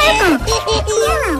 哎，哎，哎，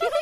Yeah.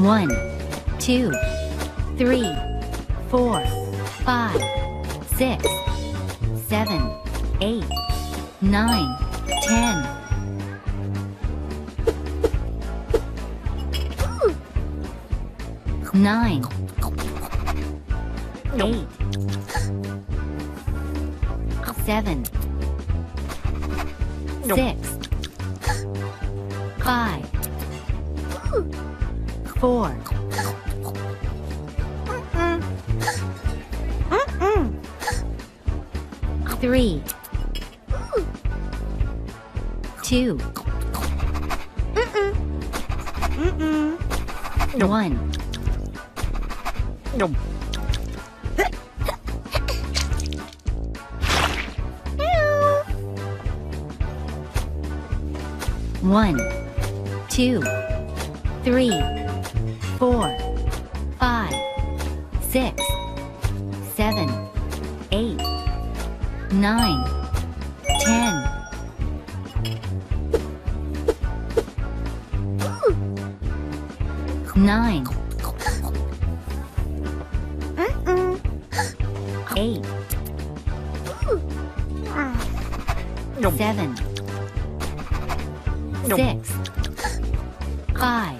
One, two, three, four, five, six, seven, eight, nine, ten. Nine, eight, seven, six, five, four, three, two, one. One, two, three, four, five, six, seven, eight, nine, ten. Nine, eight, seven, six, five,